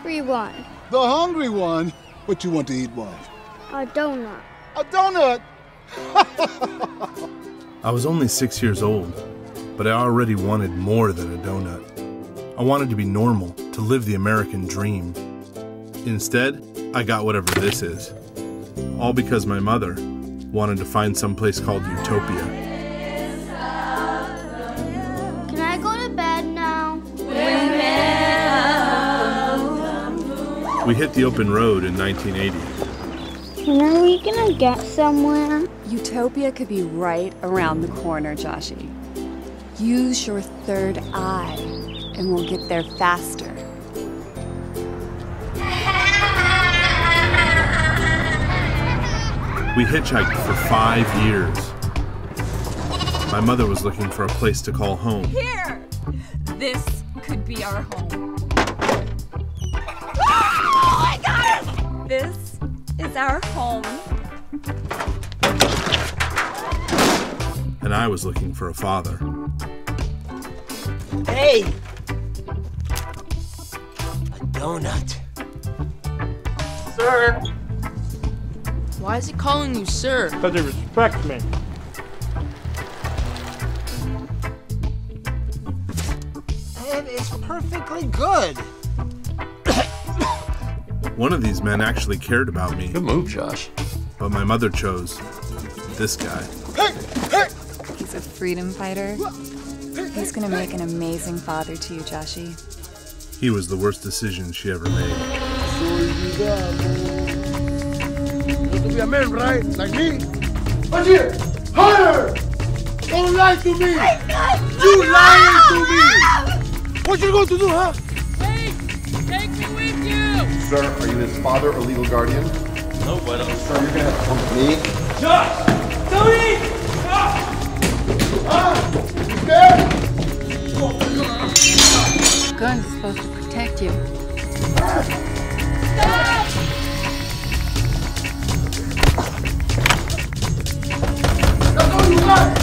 hungry one. The hungry one? What you want to eat, what? A donut. A donut? I was only six years old, but I already wanted more than a donut. I wanted to be normal, to live the American dream. Instead, I got whatever this is. All because my mother wanted to find some place called Utopia. We hit the open road in 1980. When are we gonna get somewhere? Utopia could be right around the corner, Joshy. Use your third eye, and we'll get there faster. We hitchhiked for five years. My mother was looking for a place to call home. Here! This could be our home. This is our home. And I was looking for a father. Hey! A donut. Sir, Why is he calling you sir? because he respects me. And it's perfectly good. One of these men actually cared about me, Good move, Josh. but my mother chose this guy. He's a freedom fighter. He's gonna make an amazing father to you, Joshy. He was the worst decision she ever made. You to be a man, right? Like me? What's here? Hunter! Don't lie to me! You lying to me! What you going to do, huh? Sir, are you his father or legal guardian? No, but I'm Sir, you're gonna have to come with me. Josh! Tony! You scared? Ah! Gun's supposed to protect you. That's all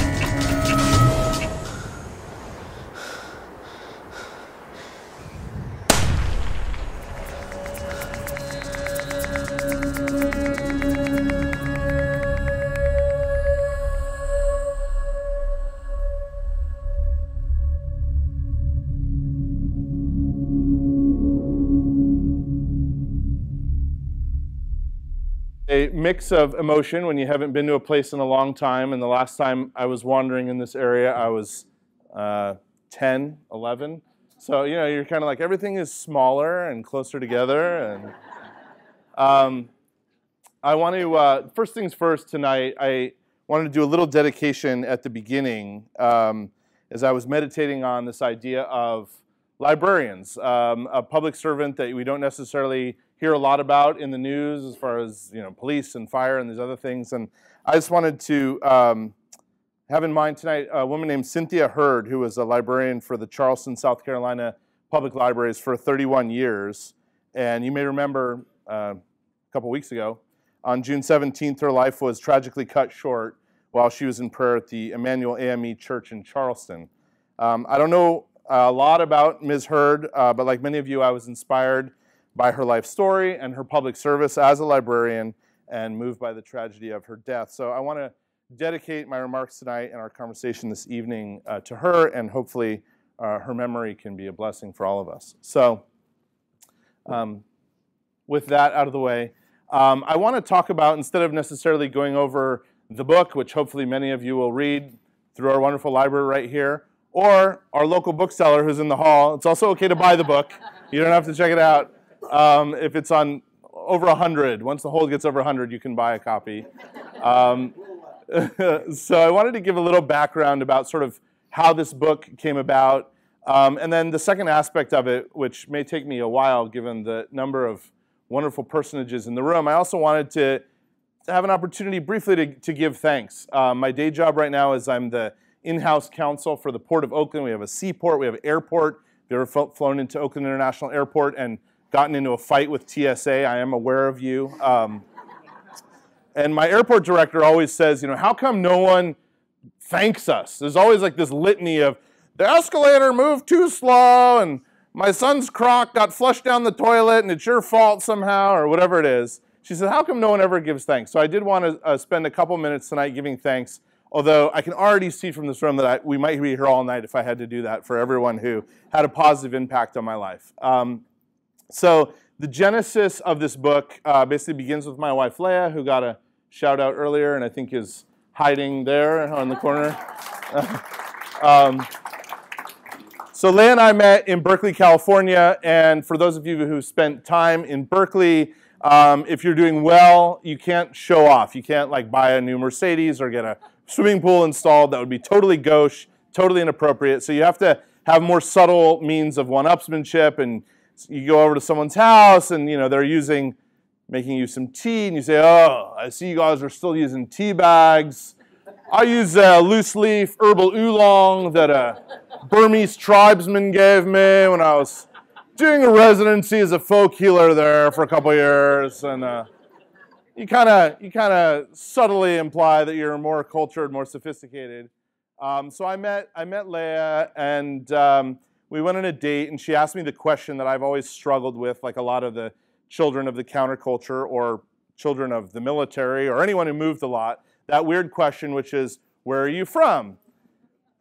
mix of emotion when you haven't been to a place in a long time. And the last time I was wandering in this area, I was uh, 10, 11. So, you know, you're kind of like everything is smaller and closer together. And um, I want to, uh, first things first tonight, I wanted to do a little dedication at the beginning um, as I was meditating on this idea of librarians, um, a public servant that we don't necessarily hear a lot about in the news as far as you know police and fire and these other things. And I just wanted to um, have in mind tonight a woman named Cynthia Hurd, who was a librarian for the Charleston, South Carolina Public Libraries for 31 years. And you may remember uh, a couple weeks ago, on June 17th, her life was tragically cut short while she was in prayer at the Emanuel AME Church in Charleston. Um, I don't know a lot about Ms. Hurd, uh, but like many of you, I was inspired by her life story and her public service as a librarian and moved by the tragedy of her death. So I want to dedicate my remarks tonight and our conversation this evening uh, to her, and hopefully uh, her memory can be a blessing for all of us. So, um, with that out of the way, um, I want to talk about, instead of necessarily going over the book, which hopefully many of you will read through our wonderful library right here, or our local bookseller who's in the hall. It's also okay to buy the book. You don't have to check it out. Um, if it's on over 100, once the hold gets over 100, you can buy a copy. Um, so I wanted to give a little background about sort of how this book came about. Um, and then the second aspect of it, which may take me a while given the number of wonderful personages in the room, I also wanted to have an opportunity briefly to, to give thanks. Um, my day job right now is I'm the in-house counsel for the Port of Oakland. We have a seaport, we have an airport. If you ever flown into Oakland International Airport and gotten into a fight with TSA, I am aware of you. Um, and my airport director always says, you know, how come no one thanks us? There's always like this litany of the escalator moved too slow and my son's crock got flushed down the toilet and it's your fault somehow or whatever it is. She said, How come no one ever gives thanks? So I did want to uh, spend a couple minutes tonight giving thanks, although I can already see from this room that I, we might be here all night if I had to do that for everyone who had a positive impact on my life. Um, so the genesis of this book uh, basically begins with my wife Leah, who got a shout out earlier and I think is hiding there on the corner. um, so Leah and I met in Berkeley, California, and for those of you who spent time in Berkeley, um, if you're doing well, you can't show off. You can't like buy a new Mercedes or get a swimming pool installed. That would be totally gauche, totally inappropriate. So you have to have more subtle means of one-upsmanship, and you go over to someone's house, and you know they're using, making you some tea, and you say, "Oh, I see you guys are still using tea bags." I use a loose leaf herbal oolong that a Burmese tribesman gave me when I was doing a residency as a folk healer there for a couple years, and uh, you kind of you kind of subtly imply that you're more cultured, more sophisticated. Um, so I met I met Leah, and um, we went on a date, and she asked me the question that I've always struggled with, like a lot of the children of the counterculture or children of the military or anyone who moved a lot that weird question, which is, where are you from?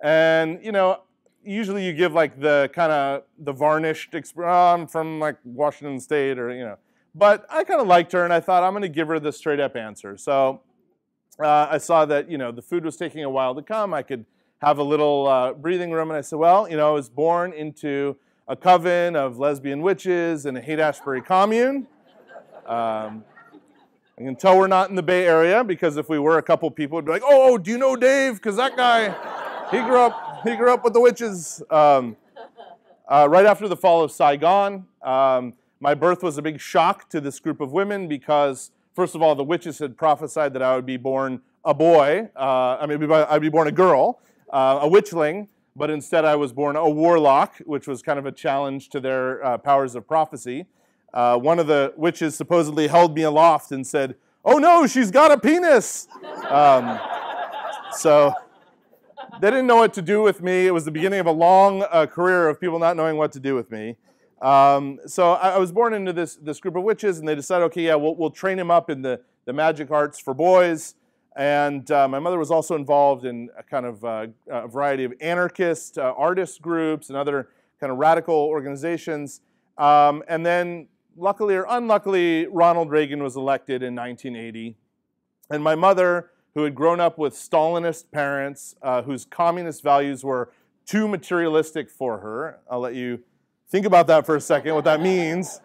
And, you know, usually you give like the kind of the varnished, oh, I'm from like Washington State or, you know. But I kind of liked her and I thought I'm going to give her the straight up answer. So uh, I saw that, you know, the food was taking a while to come. I could have a little uh, breathing room. And I said, well, you know, I was born into a coven of lesbian witches in a Haight-Ashbury commune. Um, I can tell we're not in the Bay Area because if we were, a couple people would be like, "Oh, oh do you know Dave? Because that guy, he grew up, he grew up with the witches." Um, uh, right after the fall of Saigon, um, my birth was a big shock to this group of women because, first of all, the witches had prophesied that I would be born a boy. Uh, I mean, I'd be born a girl, uh, a witchling. But instead, I was born a warlock, which was kind of a challenge to their uh, powers of prophecy. Uh, one of the witches supposedly held me aloft and said, Oh no, she's got a penis! Um, so they didn't know what to do with me. It was the beginning of a long uh, career of people not knowing what to do with me. Um, so I, I, was born into this, this group of witches, and they decided, okay, yeah, we'll, we'll train him up in the, the magic arts for boys. And uh, my mother was also involved in a kind of uh, a variety of anarchist uh, artist groups and other kind of radical organizations. Um, and then luckily or unluckily, Ronald Reagan was elected in 1980. And my mother, who had grown up with Stalinist parents uh, whose communist values were too materialistic for her, I'll let you think about that for a second, what that means,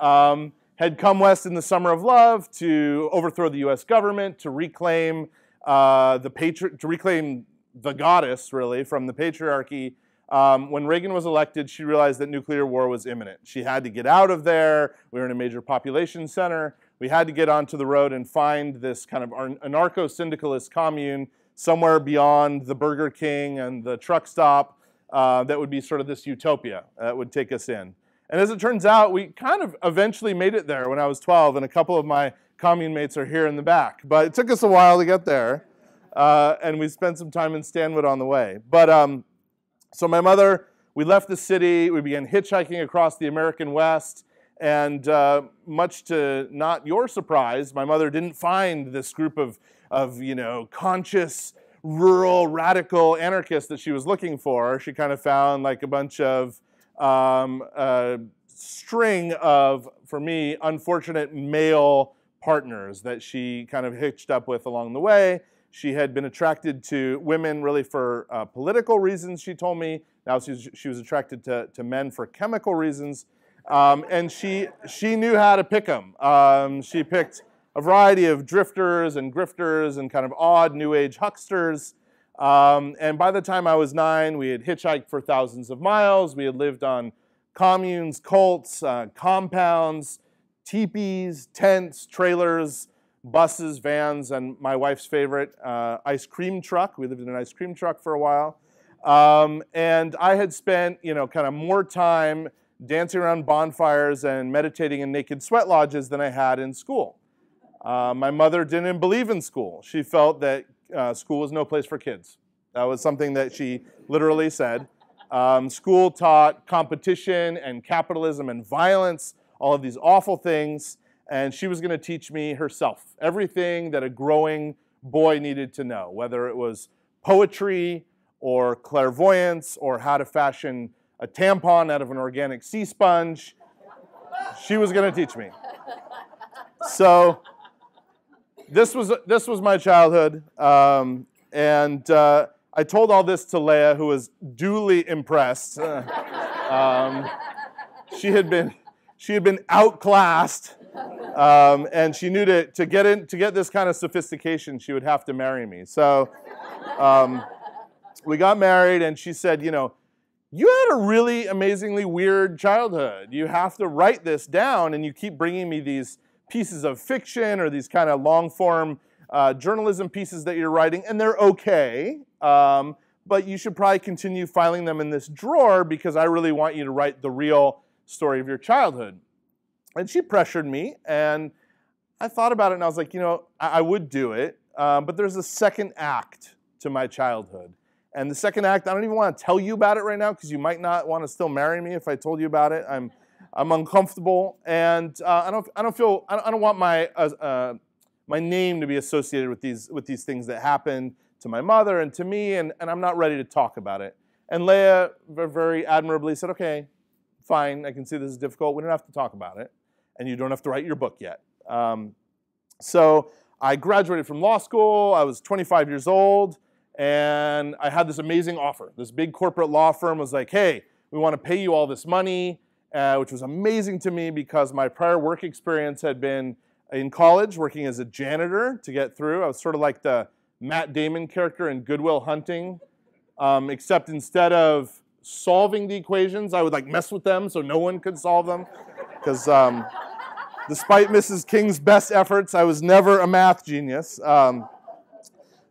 um, had come west in the summer of love to overthrow the US government, to reclaim uh, the patri- to reclaim the goddess, really, from the patriarchy um, when Reagan was elected, she realized that nuclear war was imminent. She had to get out of there. We were in a major population center. We had to get onto the road and find this kind of anarcho syndicalist commune somewhere beyond the Burger King and the truck stop uh, that would be sort of this utopia that would take us in. And as it turns out, we kind of eventually made it there when I was 12, and a couple of my commune mates are here in the back. But it took us a while to get there, uh, and we spent some time in Stanwood on the way. But um, so my mother, we left the city, we began hitchhiking across the American West, and uh, much to not your surprise, my mother didn't find this group of, of you know, conscious, rural, radical anarchists that she was looking for. She kind of found like a bunch of um, string of, for me, unfortunate male partners that she kind of hitched up with along the way. She had been attracted to women really for uh, political reasons, she told me. Now she was, she was attracted to, to men for chemical reasons. Um, and she, she knew how to pick them. Um, she picked a variety of drifters and grifters and kind of odd new age hucksters. Um, and by the time I was nine, we had hitchhiked for thousands of miles. We had lived on communes, cults, uh, compounds, teepees, tents, trailers, buses, vans, and my wife's favorite, uh, ice cream truck. We lived in an ice cream truck for a while. Um, and I had spent, you know, kind of more time dancing around bonfires and meditating in naked sweat lodges than I had in school. Uh, my mother didn't believe in school. She felt that uh, school was no place for kids. That was something that she literally said. Um, school taught competition and capitalism and violence, all of these awful things. And she was going to teach me herself everything that a growing boy needed to know, whether it was poetry or clairvoyance or how to fashion a tampon out of an organic sea sponge. She was going to teach me. So this was this was my childhood, um, and uh, I told all this to Leia, who was duly impressed. um, she had been she had been outclassed, um, and she knew to, to get in to get this kind of sophistication, she would have to marry me. So um, we got married, and she said, you know, you had a really amazingly weird childhood. You have to write this down, and you keep bringing me these pieces of fiction or these kind of long form uh, journalism pieces that you're writing, and they're okay. Um, but you should probably continue filing them in this drawer because I really want you to write the real story of your childhood. And she pressured me, and I thought about it, and I was like, you know, I, I would do it, uh, but there's a second act to my childhood. And the second act, I don't even want to tell you about it right now because you might not want to still marry me if I told you about it. I'm, I'm uncomfortable, and uh, I don't, I don't feel, I don't, I don't want my, uh, uh, my name to be associated with these, with these things that happened to my mother and to me, and, and I'm not ready to talk about it. And Leia very admirably said, okay, fine, I can see this is difficult. We don't have to talk about it, and you don't have to write your book yet. Um, so I graduated from law school. I was 25 years old, and I had this amazing offer. This big corporate law firm was like, hey, we want to pay you all this money, uh, which was amazing to me because my prior work experience had been in college working as a janitor to get through. I was sort of like the Matt Damon character in Goodwill Hunting, um, except instead of solving the equations, I would like mess with them so no one could solve them. Because um, despite Mrs. King's best efforts, I was never a math genius. Um,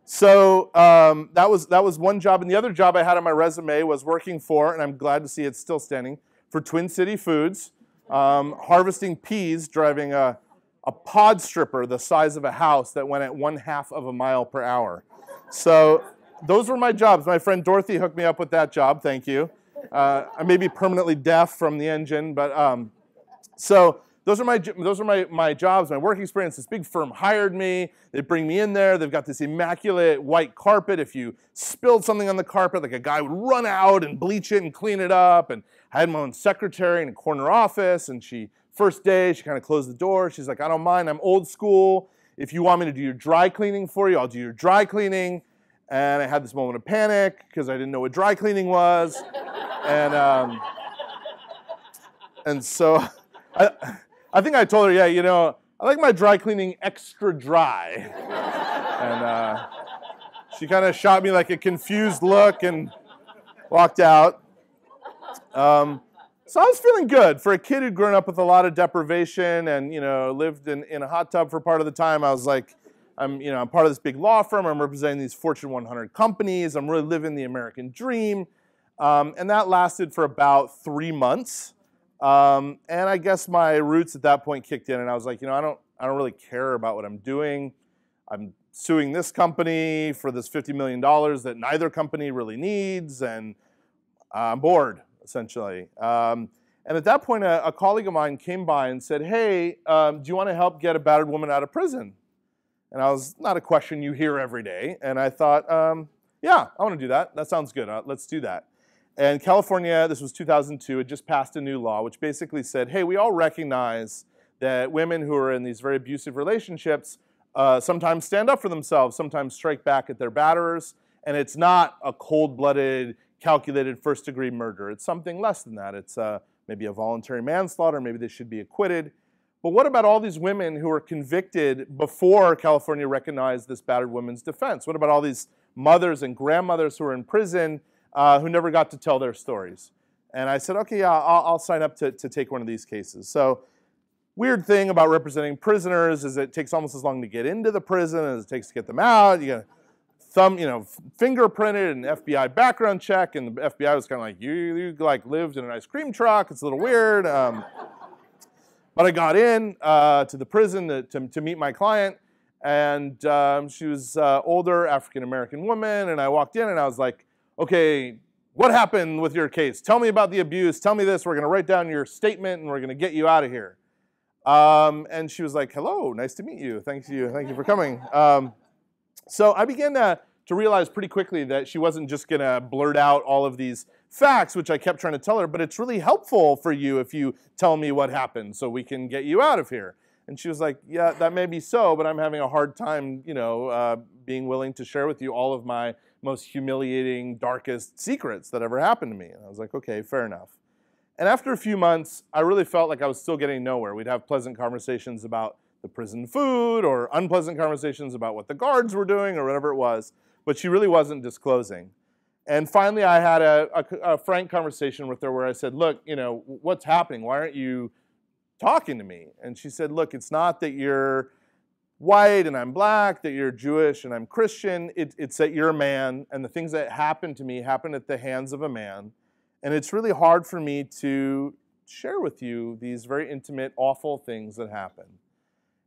so um, that was that was one job, and the other job I had on my resume was working for, and I'm glad to see it's still standing for Twin City Foods, um, harvesting peas, driving a a pod stripper the size of a house that went at one half of a mile per hour. So those were my jobs. My friend Dorothy hooked me up with that job. Thank you. Uh, I may be permanently deaf from the engine, but um, so those are my those are my, my jobs, my work experience. This big firm hired me. They bring me in there. They've got this immaculate white carpet. If you spilled something on the carpet, like a guy would run out and bleach it and clean it up. And I had my own secretary in a corner office, and she First day, she kind of closed the door. She's like, I don't mind. I'm old school. If you want me to do your dry cleaning for you, I'll do your dry cleaning. And I had this moment of panic because I didn't know what dry cleaning was. and, um, and so I, I think I told her, yeah, you know, I like my dry cleaning extra dry. and uh, she kind of shot me like a confused look and walked out. Um, so I was feeling good for a kid who'd grown up with a lot of deprivation and you know lived in, in a hot tub for part of the time. I was like, I'm you know I'm part of this big law firm. I'm representing these Fortune 100 companies. I'm really living the American dream, um, and that lasted for about three months. Um, and I guess my roots at that point kicked in, and I was like, you know, I don't I don't really care about what I'm doing. I'm suing this company for this $50 million that neither company really needs, and I'm bored essentially. Um, and at that point, a, a, colleague of mine came by and said, Hey, um, do you want to help get a battered woman out of prison? And I was not a question you hear every day. And I thought, um, Yeah, I want to do that. That sounds good. Uh, let's do that. And California, this was 2002, had just passed a new law which basically said, Hey, we all recognize that women who are in these very abusive relationships uh, sometimes stand up for themselves, sometimes strike back at their batterers. And it's not a cold blooded, calculated first degree murder. It's something less than that. It's uh, maybe a voluntary manslaughter, maybe they should be acquitted. But what about all these women who were convicted before California recognized this battered women's defense? What about all these mothers and grandmothers who are in prison uh, who never got to tell their stories? And I said, okay, yeah, I'll, I'll sign up to, to take one of these cases. So, weird thing about representing prisoners is it takes almost as long to get into the prison as it takes to get them out. You got thumb, you know, fingerprinted and FBI background check, and the FBI was kind of like, you, you like lived in an ice cream truck. It's a little weird. Um, but I got in uh, to the prison to, to, to, meet my client, and um, she was uh, older African American woman, and I walked in and I was like, okay, what happened with your case? Tell me about the abuse. Tell me this. We're going to write down your statement and we're going to get you out of here. Um, and she was like, hello, nice to meet you. Thank you. Thank you for coming. Um, so I began to, to realize pretty quickly that she wasn't just going to blurt out all of these facts, which I kept trying to tell her, but it's really helpful for you if you tell me what happened so we can get you out of here. And she was like, yeah, that may be so, but I'm having a hard time, you know, uh, being willing to share with you all of my most humiliating, darkest secrets that ever happened to me. And I was like, okay, fair enough. And after a few months, I really felt like I was still getting nowhere. We'd have pleasant conversations about the prison food or unpleasant conversations about what the guards were doing or whatever it was, but she really wasn't disclosing. And finally, I had a, a, a frank conversation with her where I said, Look, you know, what's happening? Why aren't you talking to me? And she said, Look, it's not that you're white and I'm black, that you're Jewish and I'm Christian. It, it's that you're a man, and the things that happened to me happened at the hands of a man. And it's really hard for me to share with you these very intimate, awful things that happened.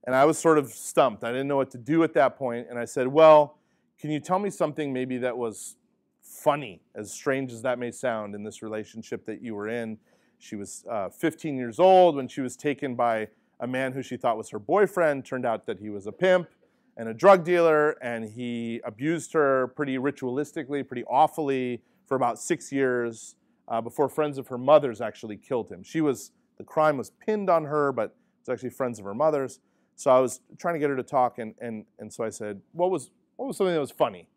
And I was sort of stumped. I didn't know what to do at that point. And I said, Well, can you tell me something maybe that was funny, as strange as that may sound, in this relationship that you were in? She was uh, 15 years old when she was taken by a man who she thought was her boyfriend. Turned out that he was a pimp and a drug dealer, and he abused her pretty ritualistically, pretty awfully for about six years uh, before friends of her mother's actually killed him. She was, the crime was pinned on her, but it's actually friends of her mother's. So I was trying to get her to talk, and, and, and so I said, what was, what was something that was funny?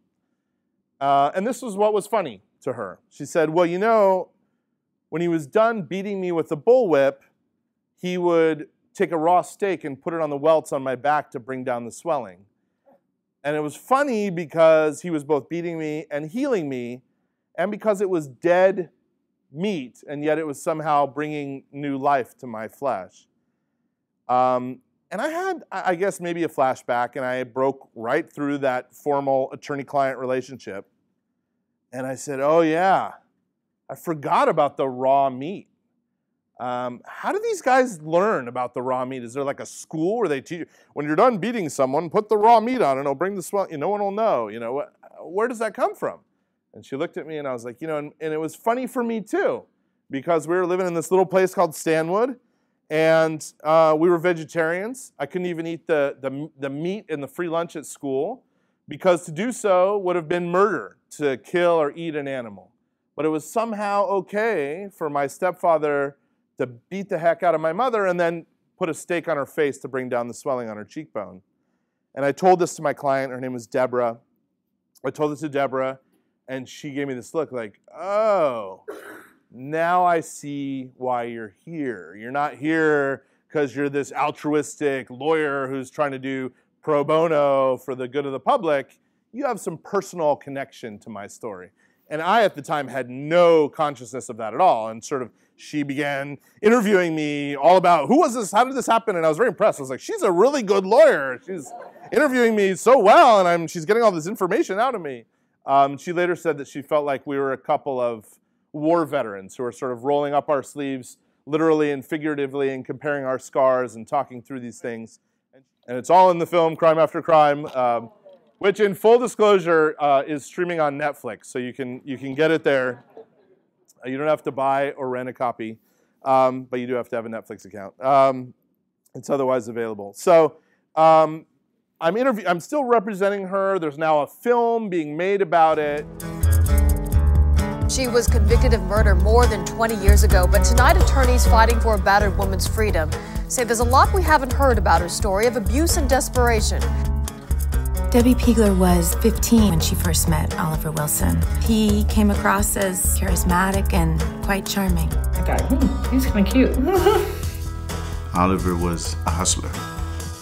Uh, and this was what was funny to her. She said, Well, you know, when he was done beating me with the bullwhip, he would take a raw steak and put it on the welts on my back to bring down the swelling. And it was funny because he was both beating me and healing me, and because it was dead meat, and yet it was somehow bringing new life to my flesh. Um, and I had, I guess, maybe a flashback, and I broke right through that formal attorney client relationship. And I said, Oh, yeah, I forgot about the raw meat. Um, how do these guys learn about the raw meat? Is there like a school where they teach you when you're done beating someone, put the raw meat on and it'll bring the swell? You know, no one will know. You know, where does that come from? And she looked at me and I was like, you know, and, and it was funny for me too, because we were living in this little place called Stanwood, and uh, we were vegetarians. I couldn't even eat the, the the meat in the free lunch at school, because to do so would have been murder to kill or eat an animal. But it was somehow okay for my stepfather to beat the heck out of my mother and then put a stake on her face to bring down the swelling on her cheekbone. And I told this to my client. Her name was Deborah. I told this to Deborah, and she gave me this look like, oh, now I see why you're here. You're not here because you're this altruistic lawyer who's trying to do pro bono for the good of the public. You have some personal connection to my story. And I, at the time, had no consciousness of that at all. And sort of, she began interviewing me all about who was this, how did this happen? And I was very impressed. I was like, she's a really good lawyer. She's interviewing me so well, and I'm, she's getting all this information out of me. Um, she later said that she felt like we were a couple of war veterans who were sort of rolling up our sleeves, literally and figuratively, and comparing our scars and talking through these things. And it's all in the film Crime After Crime. Um, which in full disclosure uh, is streaming on Netflix, so you can you can get it there. You don't have to buy or rent a copy, um, but you do have to have a Netflix account. Um, it's otherwise available. So um, I'm interview- I'm still representing her. There's now a film being made about it. She was convicted of murder more than 20 years ago, but tonight attorneys fighting for a battered woman's freedom say there's a lot we haven't heard about her story of abuse and desperation. Debbie Peagler was 15 when she first met Oliver Wilson. He came across as charismatic and quite charming. I thought, hmm, he's kind of cute. Oliver was a hustler.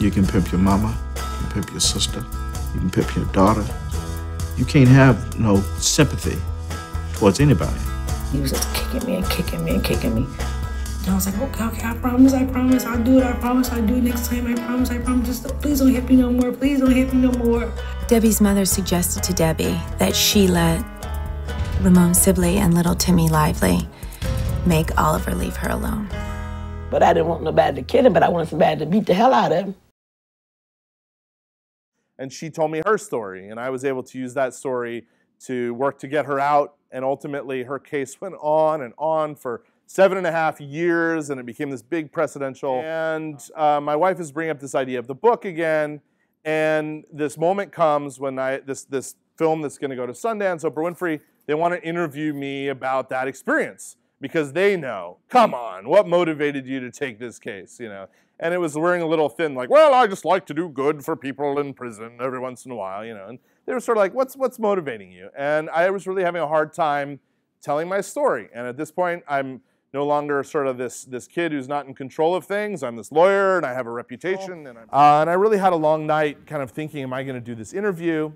You can pimp your mama, you can pimp your sister, you can pimp your daughter. You can't have no sympathy towards anybody. He was just kicking me and kicking me and kicking me. And I was like, okay, okay, I promise, I promise, I'll do it, I promise, I'll do it next time, I promise, I promise. Just please don't hit me no more, please don't hit me no more. Debbie's mother suggested to Debbie that she let Ramon Sibley and little Timmy Lively make Oliver leave her alone. But I didn't want nobody to kill him, but I wanted somebody to beat the hell out of him. And she told me her story, and I was able to use that story to work to get her out. And ultimately, her case went on and on for seven and a half years, and it became this big precedential. And uh, my wife is bringing up this idea of the book again. And this moment comes when I this this film that's going to go to Sundance, Oprah Winfrey, they want to interview me about that experience because they know, come on, what motivated you to take this case, you know? And it was wearing a little thin, like, well, I just like to do good for people in prison every once in a while, you know. And they were sort of like, what's what's motivating you? And I was really having a hard time telling my story. And at this point, I'm no longer sort of this this kid who's not in control of things. I'm this lawyer, and I have a reputation. And, uh, and I really had a long night, kind of thinking, am I going to do this interview?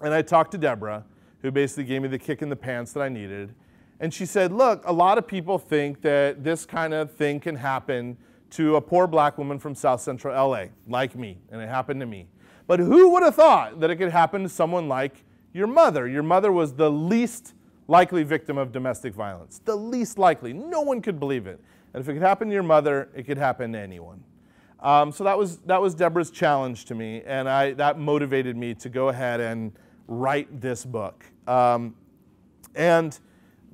And I talked to Deborah, who basically gave me the kick in the pants that I needed. And she said, Look, a lot of people think that this kind of thing can happen to a poor black woman from South Central LA, like me, and it happened to me. But who would have thought that it could happen to someone like your mother? Your mother was the least likely victim of domestic violence, the least likely. No one could believe it. And if it could happen to your mother, it could happen to anyone. Um, so that was, that was Deborah's challenge to me, and I, that motivated me to go ahead and write this book. Um, and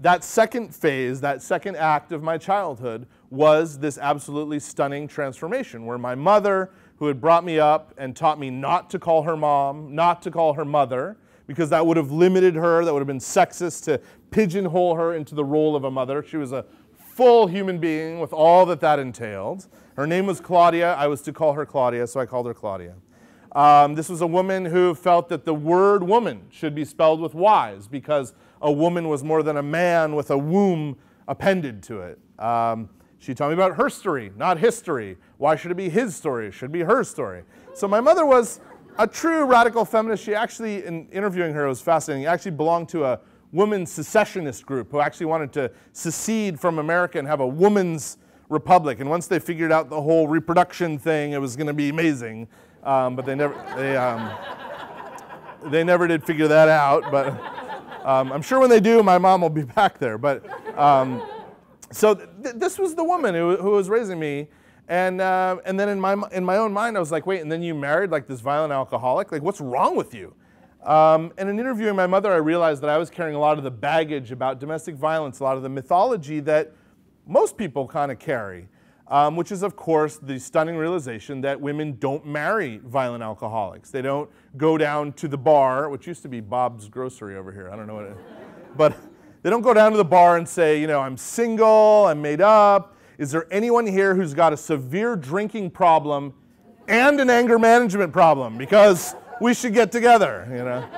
that second phase, that second act of my childhood, was this absolutely stunning transformation where my mother, who had brought me up and taught me not to call her mom, not to call her mother, because that would have limited her, that would have been sexist to pigeonhole her into the role of a mother. She was a full human being with all that that entailed. Her name was Claudia. I was to call her Claudia, so I called her Claudia. Um, this was a woman who felt that the word woman should be spelled with Y's because a woman was more than a man with a womb appended to it. Um, she told me about her story, not history. Why should it be his story? It should be her story. So my mother was a true radical feminist. She actually, in interviewing her, was fascinating. Actually belonged to a women's secessionist group who actually wanted to secede from America and have a woman's republic. And once they figured out the whole reproduction thing, it was going to be amazing. Um, but they never they um, they never did figure that out. But um, I'm sure when they do, my mom will be back there. But um, so th- this was the woman who, who was raising me. And, uh, and then in my, in my own mind, I was like, wait, and then you married like this violent alcoholic? Like, what's wrong with you? Um, and in interviewing my mother, I realized that I was carrying a lot of the baggage about domestic violence, a lot of the mythology that most people kind of carry um, which is, of course, the stunning realization that women don't marry violent alcoholics. They don't go down to the bar, which used to be Bob's Grocery over here. I don't know what it is. But they don't go down to the bar and say, you know, I'm single, I'm made up. Is there anyone here who's got a severe drinking problem and an anger management problem? Because we should get together, you know?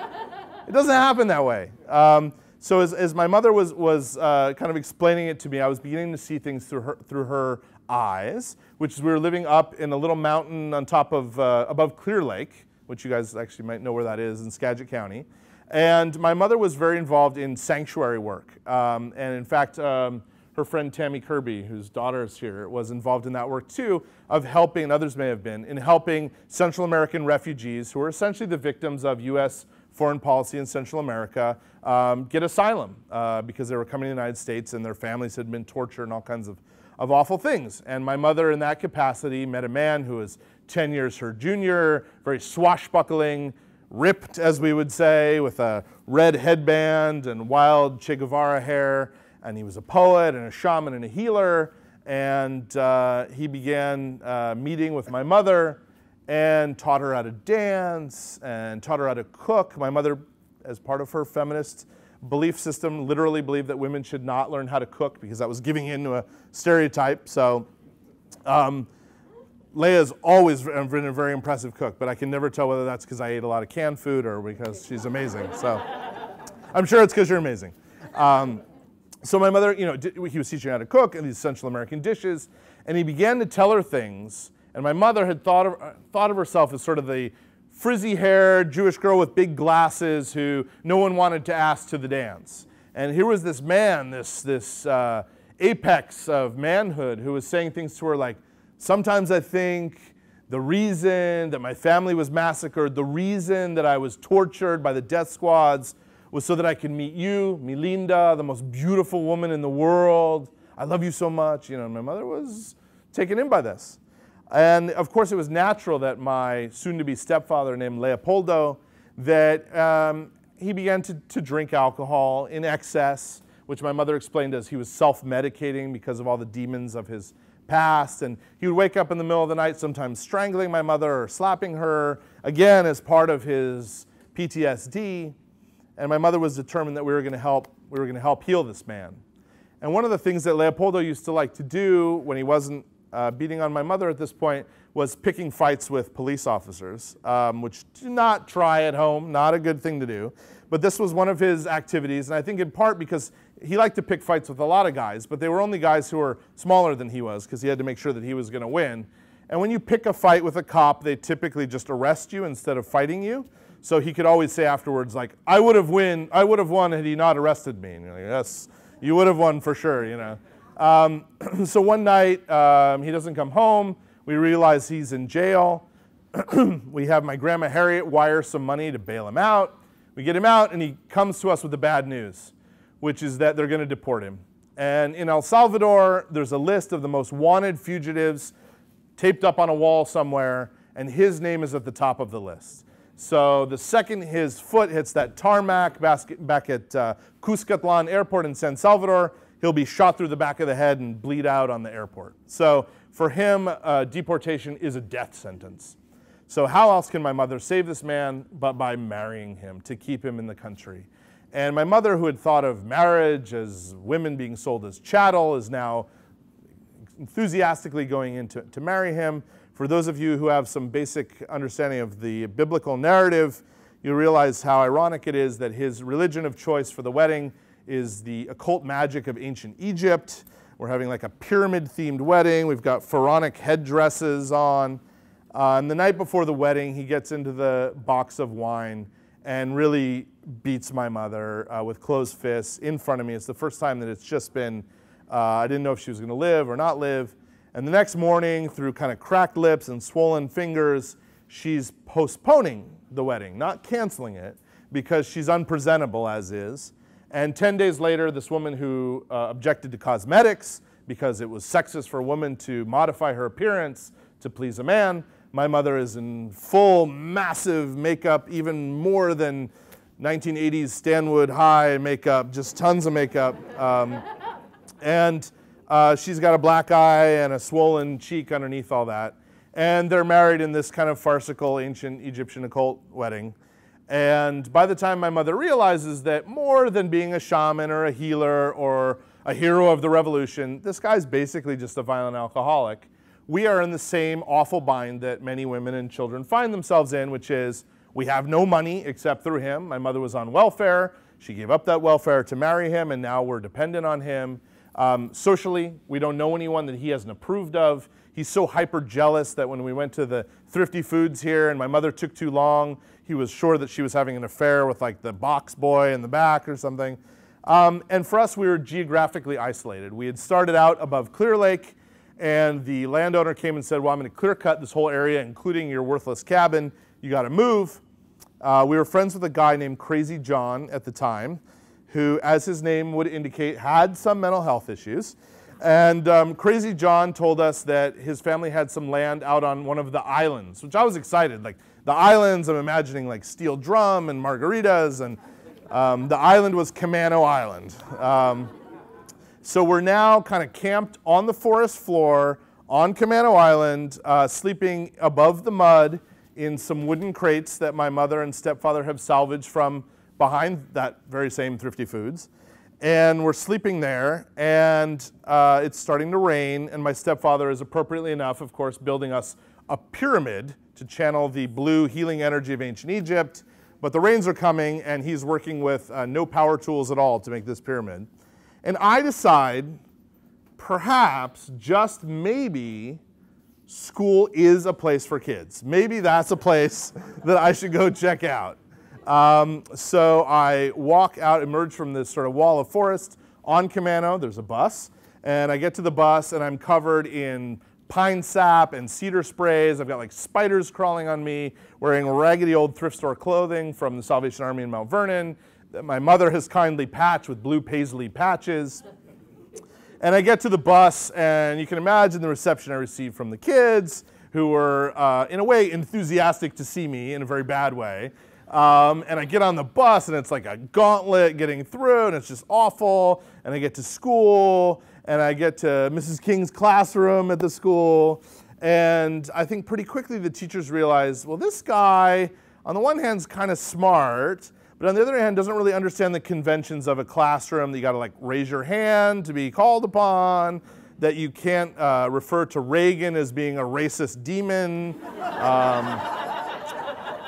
It doesn't happen that way. Um, so as, as my mother was, was uh, kind of explaining it to me, I was beginning to see things through her, through her eyes, which is we were living up in a little mountain on top of, uh, above Clear Lake, which you guys actually might know where that is in Skagit County. And my mother was very involved in sanctuary work. Um, and in fact, um, her friend Tammy Kirby, whose daughter is here, was involved in that work too, of helping, and others may have been, in helping Central American refugees who are essentially the victims of U.S. foreign policy in Central America um, get asylum uh, because they were coming to the United States and their families had been tortured and all kinds of of awful things. And my mother, in that capacity, met a man who was 10 years her junior, very swashbuckling, ripped, as we would say, with a red headband and wild Che Guevara hair. And he was a poet and a shaman and a healer. And uh, he began uh, meeting with my mother and taught her how to dance and taught her how to cook. My mother, as part of her feminist belief system literally believed that women should not learn how to cook because that was giving in to a stereotype. So um, Leia's always been a very impressive cook, but I can never tell whether that's because I ate a lot of canned food or because she's amazing. So I'm sure it's because you're amazing. Um, so my mother, you know, he was teaching her how to cook and these Central American dishes, and he began to tell her things. And my mother had thought of, thought of herself as sort of the frizzy haired Jewish girl with big glasses who no one wanted to ask to the dance. And here was this man, this, this uh, apex of manhood, who was saying things to her like, Sometimes I think the reason that my family was massacred, the reason that I was tortured by the death squads was so that I could meet you, Melinda, the most beautiful woman in the world. I love you so much. You know, my mother was taken in by this. And of course, it was natural that my soon to be stepfather, named Leopoldo, that um, he began to, to drink alcohol in excess, which my mother explained as he was self medicating because of all the demons of his past. And he would wake up in the middle of the night, sometimes strangling my mother or slapping her, again, as part of his PTSD. And my mother was determined that we were going to help, we were going to help heal this man. And one of the things that Leopoldo used to like to do when he wasn't uh, beating on my mother at this point was picking fights with police officers, um, which do not try at home, not a good thing to do. But this was one of his activities, and I think in part because he liked to pick fights with a lot of guys, but they were only guys who were smaller than he was because he had to make sure that he was going to win. And when you pick a fight with a cop, they typically just arrest you instead of fighting you. So he could always say afterwards, like, "I would have win, I would have won had he not arrested me." And you're like, "Yes, you would have won for sure," you know. Um, so one night um, he doesn't come home. We realize he's in jail. we have my grandma Harriet wire some money to bail him out. We get him out, and he comes to us with the bad news, which is that they're going to deport him. And in El Salvador, there's a list of the most wanted fugitives taped up on a wall somewhere, and his name is at the top of the list. So the second his foot hits that tarmac back at uh, Cuscatlan Airport in San Salvador, he'll be shot through the back of the head and bleed out on the airport. So for him, uh, deportation is a death sentence. So how else can my mother save this man but by marrying him to keep him in the country? And my mother, who had thought of marriage as women being sold as chattel, is now enthusiastically going in to, to marry him. For those of you who have some basic understanding of the biblical narrative, you realize how ironic it is that his religion of choice for the wedding is the occult magic of ancient Egypt. We're having like a pyramid themed wedding. We've got pharaonic headdresses on. Uh, and the night before the wedding, he gets into the box of wine and really beats my mother uh, with closed fists in front of me. It's the first time that it's just been, uh, I didn't know if she was going to live or not live. And the next morning, through kind of cracked lips and swollen fingers, she's postponing the wedding, not canceling it, because she's unpresentable as is. And 10 days later, this woman who uh, objected to cosmetics because it was sexist for a woman to modify her appearance to please a man, my mother is in full, massive makeup, even more than 1980s Stanwood High makeup, just tons of makeup. Um, and uh, she's got a black eye and a swollen cheek underneath all that. And they're married in this kind of farcical ancient Egyptian occult wedding. And by the time my mother realizes that more than being a shaman or a healer or a hero of the revolution, this guy's basically just a violent alcoholic, we are in the same awful bind that many women and children find themselves in, which is we have no money except through him. My mother was on welfare. She gave up that welfare to marry him, and now we're dependent on him. Um, socially, we don't know anyone that he hasn't approved of. He's so hyper jealous that when we went to the thrifty foods here and my mother took too long, he was sure that she was having an affair with like the box boy in the back or something. Um, and for us, we were geographically isolated. We had started out above Clear Lake, and the landowner came and said, Well, I'm going to clear cut this whole area, including your worthless cabin. You got to move. Uh, we were friends with a guy named Crazy John at the time who, as his name would indicate, had some mental health issues. And um, Crazy John told us that his family had some land out on one of the islands, which I was excited. Like the islands, I'm imagining like steel drum and margaritas, and um, the island was Camano Island. Um, so we're now kind of camped on the forest floor on Camano Island, uh, sleeping above the mud in some wooden crates that my mother and stepfather have salvaged from behind that very same Thrifty Foods. And we're sleeping there, and uh, it's starting to rain. And my stepfather is appropriately enough, of course, building us a pyramid to channel the blue healing energy of ancient Egypt. But the rains are coming, and he's working with uh, no power tools at all to make this pyramid. And I decide, perhaps, just maybe, school is a place for kids. Maybe that's a place that I should go check out. Um, so I walk out, emerge from this sort of wall of forest on Camano. There's a bus. And I get to the bus and I'm covered in pine sap and cedar sprays. I've got like spiders crawling on me, wearing raggedy old thrift store clothing from the Salvation Army in Mount Vernon that my mother has kindly patched with blue paisley patches. And I get to the bus, and you can imagine the reception I received from the kids, who were, uh, in a way, enthusiastic to see me in a very bad way. Um, and I get on the bus, and it's like a gauntlet getting through, and it's just awful. And I get to school, and I get to Mrs. King's classroom at the school. And I think pretty quickly the teachers realize, well, this guy, on the one hand, is kind of smart, but on the other hand, doesn't really understand the conventions of a classroom. That you got to like raise your hand to be called upon. That you can't uh, refer to Reagan as being a racist demon. Um,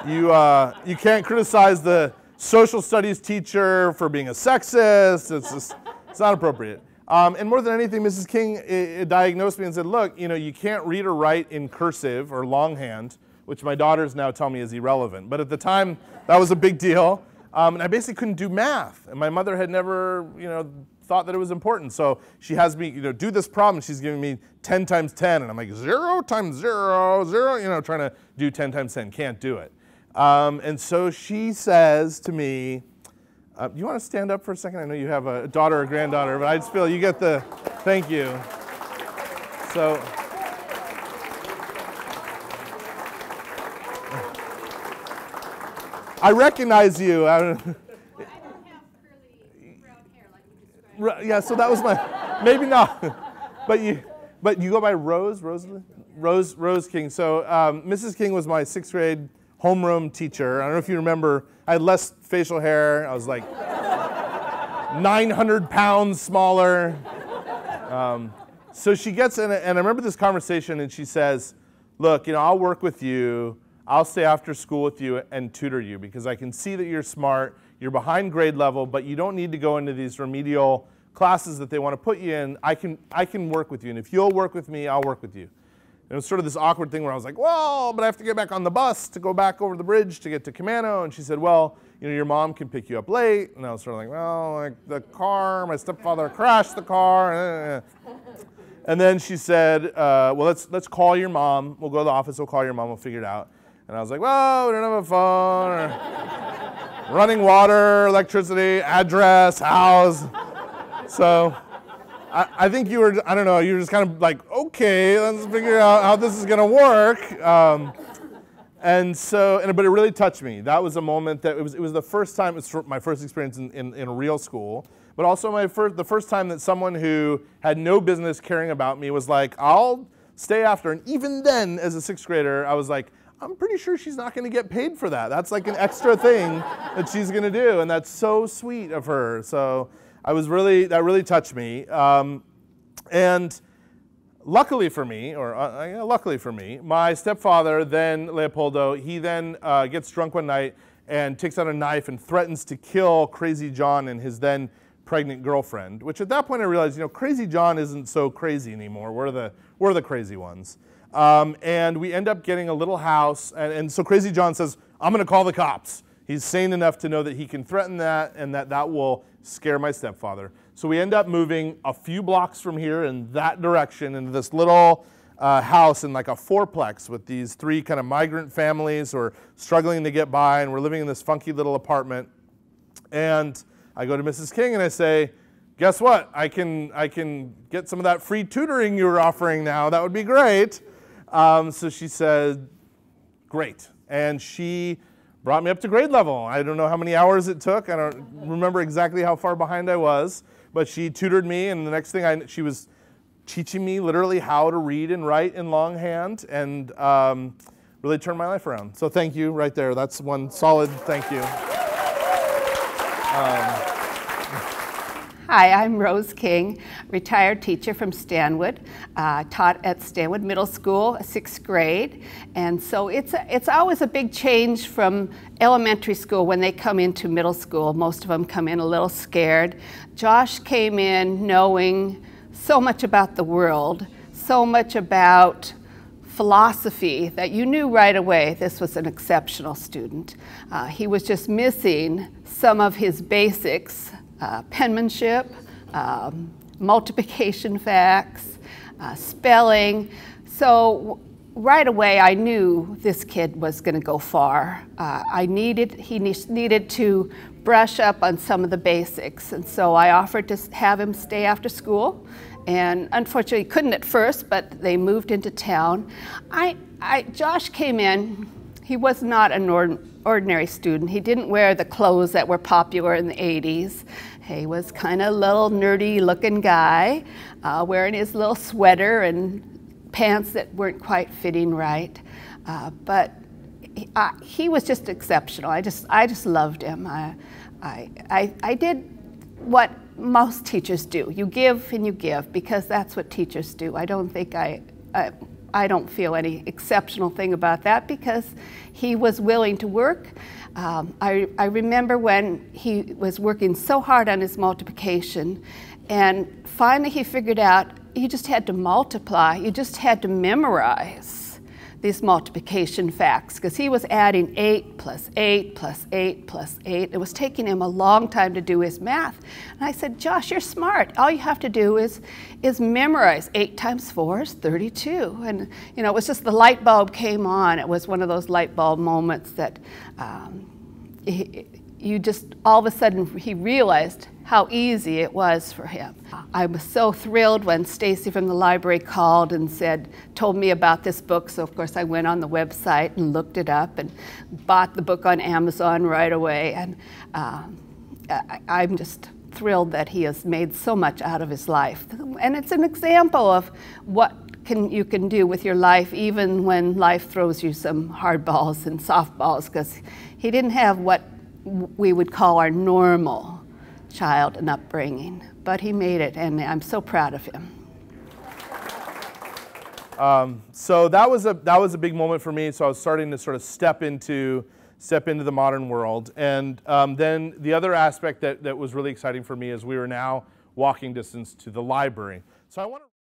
you uh, you can't criticize the social studies teacher for being a sexist. It's just it's not appropriate. Um, and more than anything, Mrs. King uh, diagnosed me and said, "Look, you know, you can't read or write in cursive or longhand." Which my daughters now tell me is irrelevant. But at the time, that was a big deal. Um, and I basically couldn't do math. And my mother had never, you know, thought that it was important. So she has me, you know, do this problem. She's giving me 10 times 10. And I'm like, zero times zero, zero, you know, trying to do 10 times 10. Can't do it. Um, and so she says to me, uh, you want to stand up for a second? I know you have a daughter or granddaughter, but I just feel you get the, thank you. So, I recognize you. I, yeah, so that was my, maybe not, but you, but you go by Rose, Rose, Rose, Rose King. So um, Mrs. King was my sixth grade homeroom teacher. I don't know if you remember. I had less facial hair. I was like 900 pounds smaller. Um, so she gets in, and I remember this conversation, and she says, "Look, you know, I'll work with you." I'll stay after school with you and tutor you because I can see that you're smart, you're behind grade level, but you don't need to go into these remedial classes that they want to put you in. I can, I can work with you. And if you'll work with me, I'll work with you. It was sort of this awkward thing where I was like, well, but I have to get back on the bus to go back over the bridge to get to Camano. And she said, well, you know, your mom can pick you up late. And I was sort of like, well, like the car, my stepfather crashed the car. And then she said, uh, well, let's, let's call your mom. We'll go to the office, we'll call your mom, we'll figure it out. And I was like, well, we don't have a phone, running water, electricity, address, house. So I, I, think you were, I don't know, you were just kind of like, okay, let's figure out how this is going to work. Um, and so, and, but it really touched me. That was a moment that it was, it was the first time, it's my first experience in, in, in a real school, but also my first, the first time that someone who had no business caring about me was like, I'll stay after. And even then, as a sixth grader, I was like, I'm pretty sure she's not going to get paid for that. That's like an extra thing that she's going to do, and that's so sweet of her. So I was really that really touched me. Um, and luckily for me, or uh, luckily for me, my stepfather then Leopoldo, he then uh, gets drunk one night and takes out a knife and threatens to kill Crazy John and his then pregnant girlfriend. Which at that point I realized, you know, Crazy John isn't so crazy anymore. We're the we're the crazy ones. Um, and we end up getting a little house. And, and so Crazy John says, I'm going to call the cops. He's sane enough to know that he can threaten that and that that will scare my stepfather. So we end up moving a few blocks from here in that direction into this little uh, house in like a fourplex with these three kind of migrant families who are struggling to get by, and we're living in this funky little apartment. And I go to Mrs. King and I say, Guess what? I can, I can get some of that free tutoring you were offering now. That would be great. Um, so she said, Great. And she brought me up to grade level. I don't know how many hours it took. I don't remember exactly how far behind I was, but she tutored me, and the next thing I, she was teaching me literally how to read and write in longhand, and um, really turned my life around. So thank you right there. That's one solid thank you. Um, Hi, I'm Rose King, retired teacher from Stanwood. Uh, taught at Stanwood Middle School, sixth grade, and so it's a, it's always a big change from elementary school when they come into middle school. Most of them come in a little scared. Josh came in knowing so much about the world, so much about philosophy that you knew right away this was an exceptional student. Uh, he was just missing some of his basics uh, penmanship, um, multiplication facts, uh, spelling. So right away, I knew this kid was going to go far. Uh, I needed he ne needed to brush up on some of the basics, and so I offered to have him stay after school. And unfortunately, couldn't at first, but they moved into town. I, I Josh came in he was not an ordinary student. He didn't wear the clothes that were popular in the 80s. He was kind of a little nerdy looking guy, uh, wearing his little sweater and pants that weren't quite fitting right. Uh, but he, uh, he, was just exceptional. I just, I just loved him. I, I, I, I did what most teachers do. You give and you give because that's what teachers do. I don't think I, I I don't feel any exceptional thing about that because he was willing to work. Um, I, I remember when he was working so hard on his multiplication, and finally he figured out you just had to multiply, you just had to memorize these multiplication facts because he was adding 8 plus 8 plus 8 plus 8. It was taking him a long time to do his math. And I said, Josh, you're smart. All you have to do is, is memorize 8 times 4 is 32. And, you know, it was just the light bulb came on. It was one of those light bulb moments that um, you just, all of a sudden, he realized how easy it was for him. I was so thrilled when Stacy from the library called and said, told me about this book. So of course I went on the website and looked it up and bought the book on Amazon right away. And um, I, am just thrilled that he has made so much out of his life. And it's an example of what can, you can do with your life even when life throws you some hard balls and softballs because he didn't have what we would call our normal child and upbringing, but he made it, and I'm so proud of him. Um, so that was a that was a big moment for me. So I was starting to sort of step into step into the modern world, and um, then the other aspect that that was really exciting for me is we were now walking distance to the library. So I want to.